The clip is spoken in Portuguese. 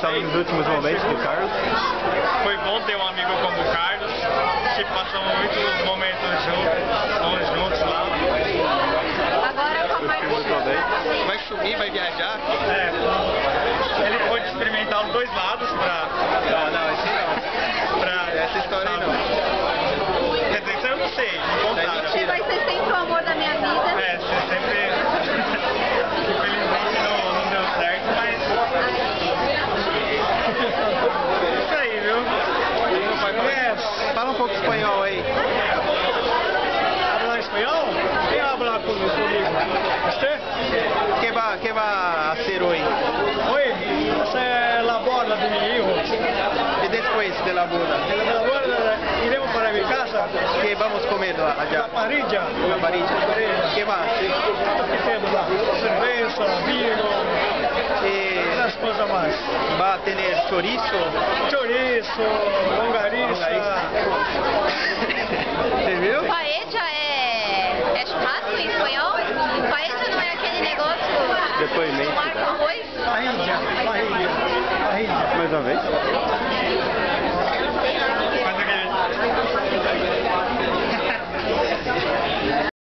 estava nos últimos momentos do Carlos. Foi bom ter um amigo como o Carlos, que passamos muitos momentos juntos, juntos lá. Agora com a Marquinhos. Vai sumir, vai viajar? É, ele pôde experimentar os dois lados pra. Não, não, esse não. pra Essa história aí não. Quer dizer, isso eu não sei, me Isso aí contaram. Você vai ser sempre o amor da minha vida. É, você sempre. Infelizmente não, não deu certo, mas. Isso aí, viu? Pouco espanhol aí. Habla espanhol? Quem habla comigo? Você? Que va, que va a hacer hoy? Oi, essa é a borda de meu hijo. E depois de la boda? En la borda iremos para mi casa, Que vamos comer lá, la parrilla. Na parilla. Que va? que temos lá? Cerveja, vinho, E essas coisas mais. va a tener chorizo? Chouriço, longariça. Você viu? Paella é, é churrasco em espanhol? Paella não é aquele negócio Parrilla, parrilla. Mais uma vez.